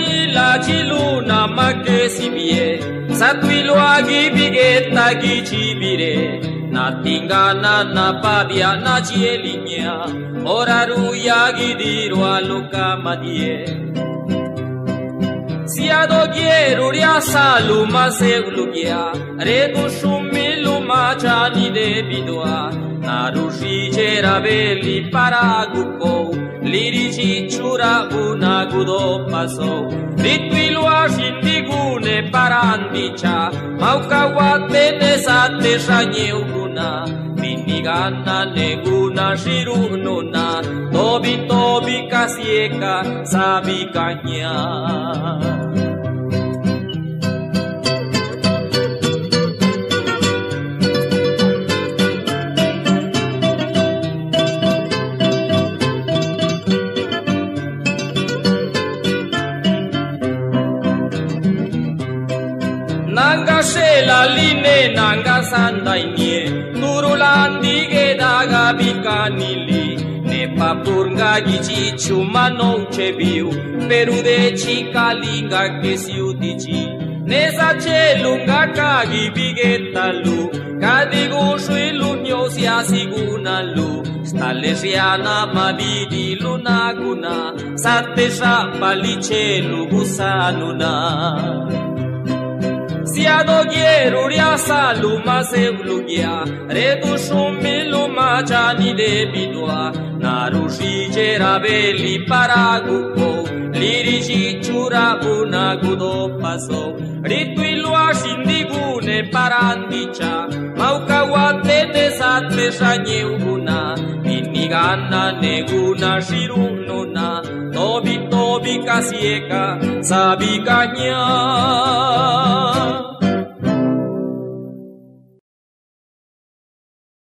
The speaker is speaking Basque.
နီလာချီလူနာမကေစီဘီယေသတ်ဝီလွာဂီဘီဂေတာဂီချီဘီရေနာတင်ဂနာနာပဗျာနာချီယေလီညာဩရာရူယာဂီဒီရွာလုကာမဒီယေစီယာဒိုဂေရူရီယာဆာလူမဆေဂလူဂီယာရေကုရှုမီလူမာချာနီဒေဘီဒွာ paraguko lirici chura una gudo paso ritvilua shindigune parandicha maukawate ne sate shanyeguna minigana neguna shirununa tobi tobi kasieka sabikanya Nanga shela line nanga sandainie Nurulandige daga bikanili Ne papurga gici chumano chebiu Peru de chica linga que si udici Ne sace lunga kagi bigetalu Kadigu shui lunyo si asiguna lu Stalesiana mabidi lunaguna. Satesha palicelu gusanuna siadogiero riasa luma sevlugia redu shumi luma chani de bidua narushi cerabeli paraguko lirici chura buna gudo paso ritwilua shindigune parandicha maukawate ne sate shanyeguna inigana neguna shirununa tobi tobi kasieka sabikanya